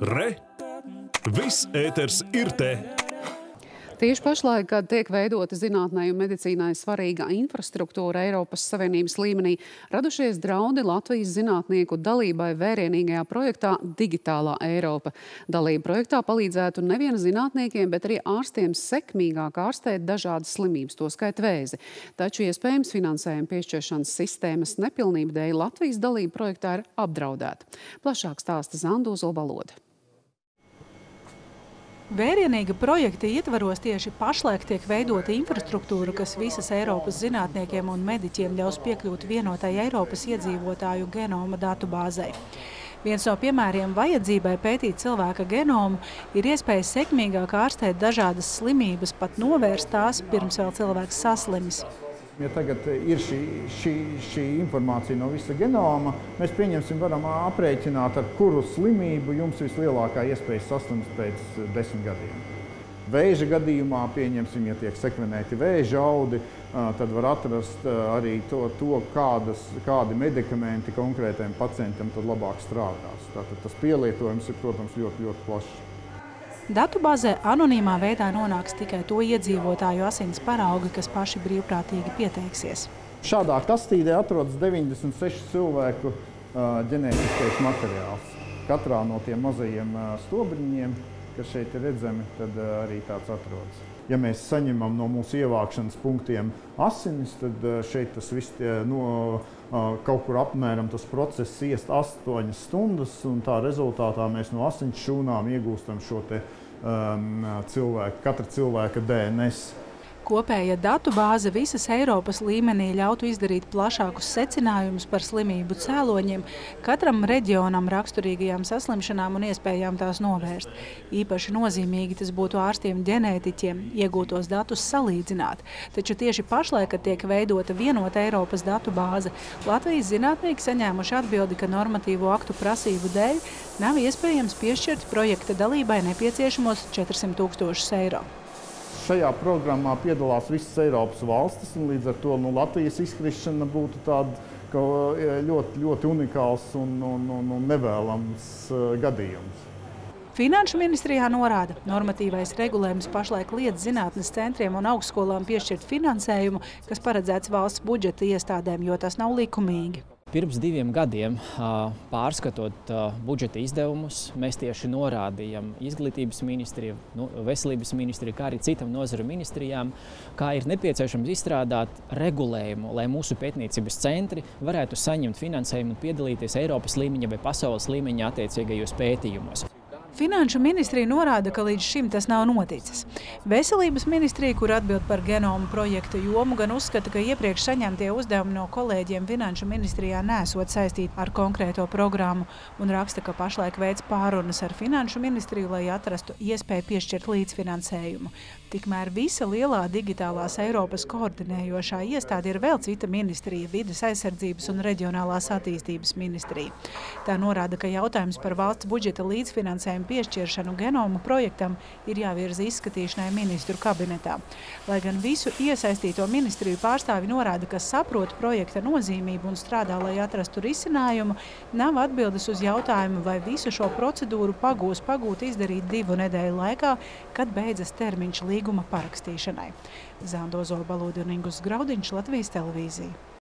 Re! Viss ēters ir te! Tieši pašlaik, kad tiek veidota zinātnē un medicīnai svarīga infrastruktūra Eiropas Savienības līmenī, radušies draudi Latvijas zinātnieku dalībai vērienīgajā projektā Digitālā Eiropa. Dalība projektā palīdzētu nevien zinātniekiem, bet arī ārstiem sekmīgāk ārstēt dažādas slimības, to skait vēzi. Taču iespējams finansējuma piešķiršanas sistēmas nepilnība dēļ Latvijas dalība projektā ir apdraudēta. Plašāk stāsta Zandozo valoda. Vērienīga projekta ietvaros tieši pašlaik tiek veidota infrastruktūra, kas visas Eiropas zinātniekiem un mediķiem ļaus piekļūt vienotai Eiropas iedzīvotāju genoma datubāzei. Viens no piemēriem vajadzībai pētīt cilvēka genomu ir iespēja sekmīgāk ārstēt dažādas slimības, pat novērst tās pirms vēl cilvēks saslimis. Ja tagad ir šī, šī, šī informācija no visa genoma, mēs pieņemsim, varam aprēķināt, ar kuru slimību jums vislielākā iespēja saslimt pēc desmit gadiem. Vēža gadījumā, pieņemsim, ja tiek sekvenēti vēža audi, tad var atrast arī to, to kādas, kādi medikamenti konkrētajam pacientam tad labāk strādās. Tātad tas pielietojums ir, protams, ļoti, ļoti plašs. Datubāzē anonīmā veidā nonāks tikai to iedzīvotāju asins paraugi, kas paši brīvprātīgi pieteiksies. Šādā kastītē atrodas 96 cilvēku ģenētiskais materiāls. Katrā no tiem mazajiem stobriņiem, kas šeit ir redzami, tad arī tāds atrodas. Ja mēs saņemam no mūsu ievākšanas punktiem asinis, tad šeit tas viss no, kaut kur apmēram tas process iest 8 stundas, un tā rezultātā mēs no asins šūnām iegūstam šo te um, cilvēku, katra cilvēka DNS. Kopēja datu bāze visas Eiropas līmenī ļautu izdarīt plašākus secinājumus par slimību cēloņiem, katram reģionam raksturīgajām saslimšanām un iespējām tās novērst. Īpaši nozīmīgi tas būtu ārstiem ģenētiķiem iegūtos datus salīdzināt. Taču tieši pašlaik, kad tiek veidota vienota Eiropas datu bāze, Latvijas zinātnieki saņēmuši atbildi, ka normatīvo aktu prasību dēļ nav iespējams piešķirt projekta dalībai nepieciešamos 400 tūkstošus eiro. Šajā programmā piedalās visas Eiropas valstis, un līdz ar to nu, Latvijas izkrišana būtu tāda e, ļoti, ļoti unikāls un, un, un, un nevēlams uh, gadījums. Finanšu ministrijā norāda, normatīvais regulējums pašlaik liedz zinātnes centriem un augstskolām piešķirt finansējumu, kas paredzēts valsts budžeta iestādēm, jo tas nav likumīgi. Pirms diviem gadiem, pārskatot budžeta izdevumus, mēs tieši norādījām izglītības ministriju, nu, veselības ministriju, kā arī citam nozaru ministrijām, kā ir nepieciešams izstrādāt regulējumu, lai mūsu pētniecības centri varētu saņemt finansējumu un piedalīties Eiropas līmeņa vai pasaules līmeņa attiecīgajos pētījumos. Finanšu ministrija norāda, ka līdz šim tas nav noticis. Veselības ministrija, kur atbild par genomu projekta jomu, gan uzskata, ka iepriekš saņemtie uzdevumi no kolēģiem Finanšu ministrijā nesot saistīti ar konkrēto programmu un raksta, ka pašlaik veids pārunas ar Finanšu ministriju, lai atrastu iespēju piešķirt līdzfinansējumu. Tikmēr visa lielā digitālās Eiropas koordinējošā iestāde ir vēl cita ministrija – vides aizsardzības un reģionālās attīstības ministrija. Tā norāda, ka jautājums par valsts budžeta līdzfinansējumu finansējumu piešķiršanu genomu projektam ir jāvirza izskatīšanai ministru kabinetā. Lai gan visu iesaistīto ministriju pārstāvi norāda, ka saprot projekta nozīmību un strādā, lai atrastu risinājumu, nav atbildes uz jautājumu, vai visu šo procedūru pagūs pagūt izdarīt divu nedēļu laikā, kad beidzas termiņš līguma parakstīšanai. Zandozo Balūdi un Ingus Graudiņš, Latvijas televīzija.